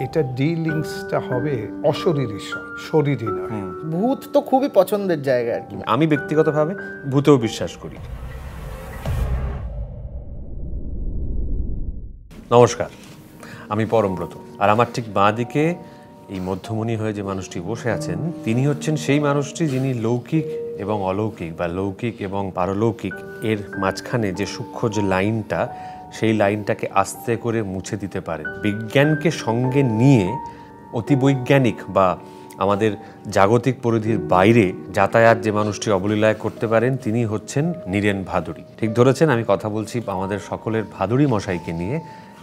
এটা ডিলিংসটা হবে অশরীরী সব শরীরই নয়। ভূত তো খুবই পছন্দের জায়গা আর কি। আমি ব্যক্তিগতভাবে ভূতেও বিশ্বাস করি। নমস্কার আমি পরমব্রত আর আমার ঠিক বাঁ দিকে এই মধ্যমণি হয়ে যে মানুষটি বসে আছেন তিনি হচ্ছেন সেই মানুষটি যিনি লৌকিক এবং অলৌকিক বা লৌকিক এবং পারলৌকিক এর মাঝখানে যে সূক্ষ্ম যে লাইনটা সেই লাইনটাকে আস্তে করে মুছে দিতে পারেন বিজ্ঞানকে সঙ্গে নিয়ে অতিবৈজ্ঞানিক বা আমাদের জাগতিক পরিধির বাইরে যাতায়াত যে মানুষটি অবলীলায় করতে পারেন, তিনি হচ্ছেন নীরেন ভাদুরী ঠিক ধরেছেন, আমি কথা বলছি আমাদের সকলের ভাদুরী মশাইকে নিয়ে।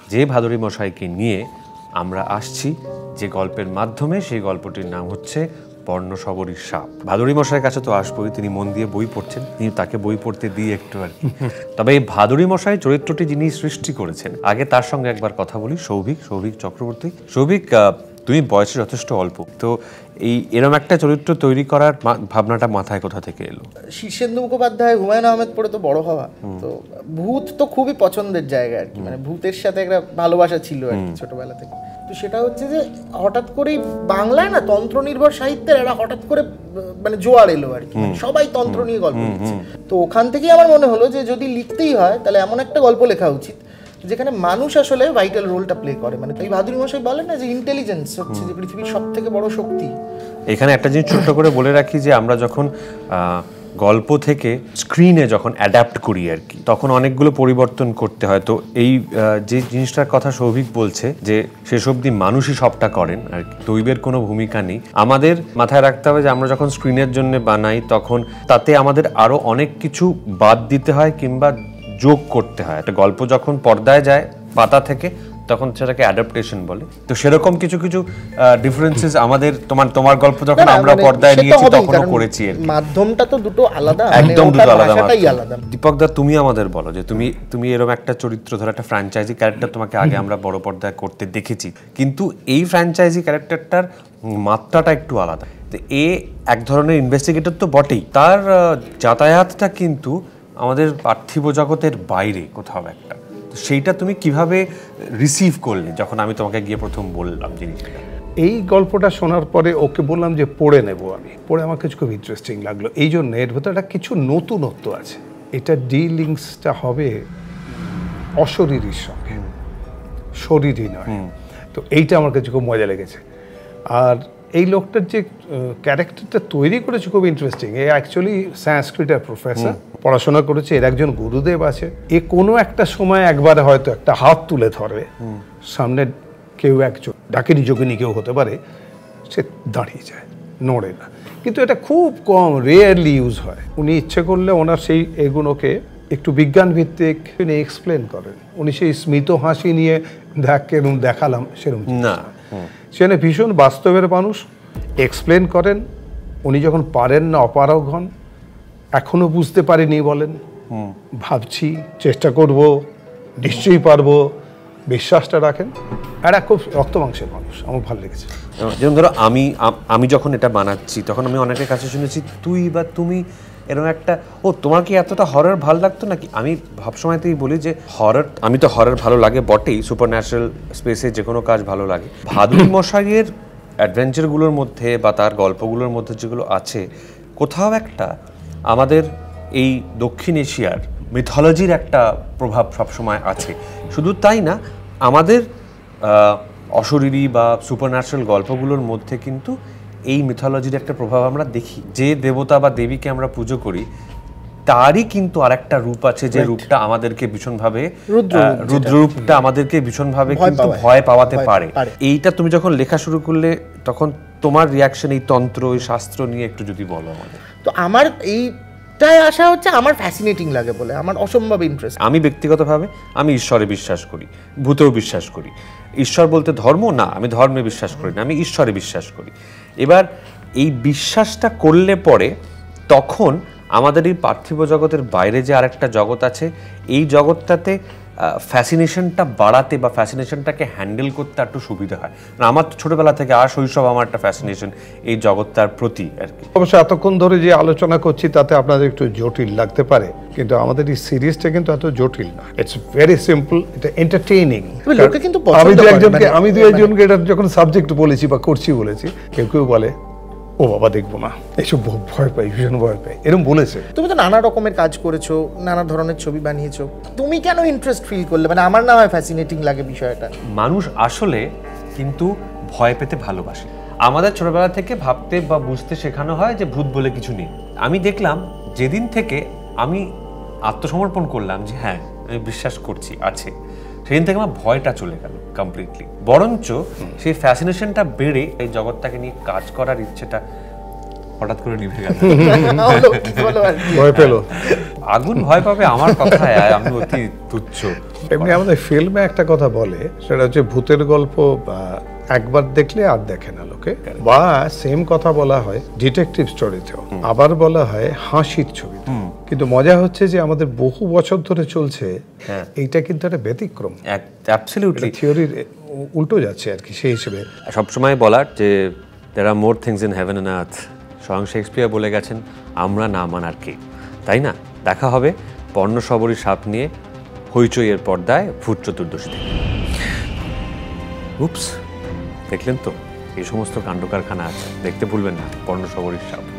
যে ভাদুরী মশাইকে নিয়ে আমরা আসছি, যে গল্পের মাধ্যমে সেই গল্পটির নাম হচ্ছে বর্ণসবরীর সাপ। ভাদুরী মশাইয়ের কাছে তো আসবোই তিনি মন দিয়ে বই পড়ছেন তিনি তাকে বই পড়তে দিয়ে একটু আর কি। তবে এই ভাদুরী মশাই চরিত্রটি যিনি সৃষ্টি করেছেন আগে তার সঙ্গে একবার কথা বলি সৌভিক সৌভিক চক্রবর্তী। সৌভিক আহ, তুমি বয়সে যথেষ্ট অল্প তো এই এরম একটা চরিত্র তৈরি করার মা- ভাবনাটা মাথায় কোথা থেকে এলো? শীর্ষেন্দু মুখোপাধ্যায় হুমায়ুন আহমেদ পড়ে তো বড় হওয়া তো ভূত তো খুবই পছন্দের জায়গা আর কি মানে ভূতের সাথে একটা ভালোবাসা ছিল আর কি ছোটবেলা থেকে। তো সেটা হচ্ছে যে হঠাৎ করেই বাংলায় না তন্ত্র নির্ভর সাহিত্যের একটা হঠাৎ করে মানে জোয়ার এলো আর কি। মানে সবাই তন্ত্র নিয়ে গল্প লিখছে তো ওখান থেকেই আমার মনে হলো যে যদি লিখতেই হয় তাহলে এমন একটা গল্প লেখা উচিত যেখানে মানুষ আসলে ভাইটাল রোলটা প্লে করে। মানে এই ভাদুরী মশাই বলেন না যে ইন্টেলিজেন্স হচ্ছে যে পৃথিবীর সব থেকে বড় শক্তি। এখানে একটা জিনিস ছোট্ট করে বলে রাখি যে আমরা যখন গল্প থেকে স্ক্রিনে যখন অ্যাডাপ্ট করি আর কি, তখন অনেকগুলো পরিবর্তন করতে হয়। তো এই যে জিনিসটার কথা সৌভিক বলছে যে, শেষ অবধি মানুষই সবটা করেন আর কি, দৈবের কোনো ভূমিকা নেই। আমাদের মাথায় রাখতে হবে যে, আমরা যখন স্ক্রিনের জন্য বানাই, তখন তাতে আমাদের আরও অনেক কিছু বাদ দিতে হয় কিংবা যোগ করতে হয়। একটা গল্প যখন পর্দায় যায়, পাতা থেকে তখন সেটাকে অ্যাডাপ্টেশন বলে। তো সেরকম কিছু কিছু ডিফারেন্সেস আমাদের তোমার তোমার গল্প যখন আমরা মানে পর্দায় নিয়েছি তখনও করেছি আর মাধ্যমটা তো দুটো আলাদা মানে একদম দুটো আলাদা দীপক দা তুমি আমাদের বলো যে তুমি তুমি এরকম একটা চরিত্র ধর একটা ফ্র্যাঞ্চাইজি ক্যারেক্টার তোমাকে আগে আমরা বড় পর্দায় করতে দেখেছি। কিন্তু এই ফ্র্যাঞ্চাইজি ক্যারেক্টারটার মাত্রাটা একটু আলাদা। তো এ এক ধরনের ইনভেস্টিগেটর তো বটেই। তার যাতায়াতটা কিন্তু আমাদের পার্থিব জগতের বাইরে কোথাও একটা। সেইটা তুমি কীভাবে রিসিভ করলে যখন আমি তোমাকে গিয়ে প্রথম বললাম জিনিসটা? এই গল্পটা শোনার পরে ওকে বললাম যে পড়ে নেব আমি। পড়ে আমার কিছু খুব ইন্টারেস্টিং লাগল। এই জন্য এর ভেতরে একটা কিছু নতুনত্ব আছে। এটা ডিলিংসটা হবে অশরীরীর সঙ্গে। শরীরই নয়। তো এইটা আমার কাছে খুব মজা লেগেছে। আর এই লোকটার যে ক্যারেক্টারটা তৈরি করেছে খুব ইন্টারেস্টিং এ অ্যাকচুয়ালি সংস্কৃতের প্রফেসর পড়াশোনা করেছে এর একজন গুরুদেব আছে। এ কোনো একটা সময় একবার হয়তো একটা হাত তুলে ধরে। সামনে কেউ একজন ডাকিনি যোগিনী কেউ হতে পারে সে দাঁড়িয়ে যায় নড়ে না। কিন্তু এটা খুব কম রেয়ারলি ইউজ হয়। উনি ইচ্ছে করলে ওনার সেই এগুলোকে একটু বিজ্ঞান ভিত্তিক উনি এক্সপ্লেন করেন। উনি সেই স্মিত হাসি নিয়ে দেখ কেরম দেখালাম সেরকম না। সেখানে ভীষণ বাস্তবের মানুষ। এক্সপ্লেন করেন উনি যখন পারেন না অপারগ হন এখনও বুঝতে পারিনি বলেন। ভাবছি চেষ্টা করব নিশ্চয়ই পারব। বিশ্বাসটা রাখেন এরা খুব রক্ত মাংসের মানুষ আমার ভালো লেগেছে। যেমন ধরো আমি আমি যখন এটা বানাচ্ছি তখন আমি অনেকের কাছে শুনেছি তুই বা তুমি এরকম একটা, ও, তোমার কি এতটা হরর ভালো লাগতো নাকি? আমি সবসময়তেই বলি যে হরর আমি তো হরর ভালো লাগে বটেই সুপার ন্যাচারাল স্পেসে যে কোনো কাজ ভালো লাগে। ভাদুরী মশাইয়ের অ্যাডভেঞ্চারগুলোর মধ্যে বা তার গল্পগুলোর মধ্যে যেগুলো আছে, কোথাও একটা আমাদের এই দক্ষিণ এশিয়ার মিথোলজির একটা প্রভাব সবসময় আছে। শুধু তাই না, আমাদের অশরীরী বা সুপারন্যাচারাল গল্পগুলোর মধ্যে কিন্তু এই মিথোলজির একটা প্রভাব আমরা দেখি। যে দেবতা বা দেবীকে আমরা পুজো করি তারই কিন্তু আরেকটা রূপ আছে যে রূপটা আমাদেরকে ভীষণভাবে রুদ্ররূপটা আমাদেরকে ভীষণভাবে কিন্তু ভয় পাওয়াতে পারে। এইটা তুমি যখন লেখা শুরু করলে তখন তোমার রিয়াকশন এই তন্ত্র এই শাস্ত্র নিয়ে একটু যদি বলো আমাদের। তো আমার এইটাই আসা হচ্ছে আমার ফ্যাসিনেটিং লাগে বলে আমার অসম্ভব ইন্টারেস্ট আমি ব্যক্তিগতভাবে আমি ঈশ্বরে বিশ্বাস করি ভূতেও বিশ্বাস করি। ঈশ্বর বলতে ধর্ম? না আমি ধর্মে বিশ্বাস করি না আমি ঈশ্বরে বিশ্বাস করি। এবার এই বিশ্বাসটা করলে পরে তখন আমাদের এই পার্থিব জগতের বাইরে যে আরেকটা জগৎ আছে, এই জগৎটাতে ফ্যাসিনেশনটা বাড়াতে বা ফ্যাসিনেশনটাকে হ্যান্ডেল করতে একটু সুবিধা হয়। না আমার তো ছোটবেলা থেকে আর শৈশব আমার একটা ফ্যাসিনেশন এই জগৎটার প্রতি আর কি। অবশ্য এতক্ষণ ধরে যে আলোচনা করছি তাতে আপনাদের একটু জটিল লাগতে পারে কিন্তু আমাদের এই সিরিজটা কিন্তু এত জটিল না। ইটস ভেরি সিম্পল এটা এন্টারটেইনিং লোকে কিন্তু আমি দু একজনকে মানে- আমি দু একজনকে এটা যখন সাবজেক্ট বলেছি বা করছি বলেছি কেউ কেউ বলে ও বাবা দেখব না। এসব ভ- ভয় পাই ভীষণ ভয় পাই। এরকম বলেছে। তুমি তো নানা রকমের কাজ করেছ নানা ধরনের ছবি বানিয়েছো। তুমি কেন ইন্টারেস্ট ফিল করলে? মানে আমার না হয় ফ্যাসিনেটিং লাগে বিষয়টা। মানুষ আসলে কিন্তু ভয় পেতে ভালোবাসে। আমাদের ছোটবেলা থেকে ভাবতে বা বুঝতে শেখানো হয় যে ভূত বলে কিছু নেই। আমি দেখলাম যেদিন থেকে আমি আত্মসমর্পণ করলাম যে হ্যাঁ আমি বিশ্বাস করছি আছে। সেদিন থেকে আমার ভয়টা চলে গেল কমপ্লিটলি বরঞ্চ সেই ফ্যাসিনেশনটা বেড়ে এই জগৎটাকে নিয়ে কাজ করার ইচ্ছেটা হঠাৎ করে নিভে গেল? ভয় পেল। আগুন ভয় পাবে আমার কথায় আমি অতি তুচ্ছ। এমনি আমাদের ফিল্মে একটা কথা বলে সেটা হচ্ছে ভূতের গল্প বা একবার দেখলে আর দেখে না লোকে। বা সেম কথা বলা হয় ডিটেকটিভ স্টোরিতেও আবার বলা হয় হাসির ছবিতে কিন্তু মজা হচ্ছে যে আমাদের বহু বছর ধরে চলছে হ্যাঁ। এইটা কিন্তু একটা ব্যতিক্রম। অ্যাবসলিউটলি থিওরির উল্টো যাচ্ছে আর কি সেই হিসেবে। সবসময় বলার যে there are more things in heaven and earth স্বয়ং শেক্সপিয়ার বলে গেছেন আমরা না মানার কে? তাই না? দেখা হবে পর্ণ সবরী সাপ নিয়ে হইচইয়ের পর্দায় ভূত চতুর্দশী থেকে উপস দেখলেন তো? এই সমস্ত কাণ্ডকারখানা আছে। দেখতে ভুলবেন না পর্ণসগরীর সাপ।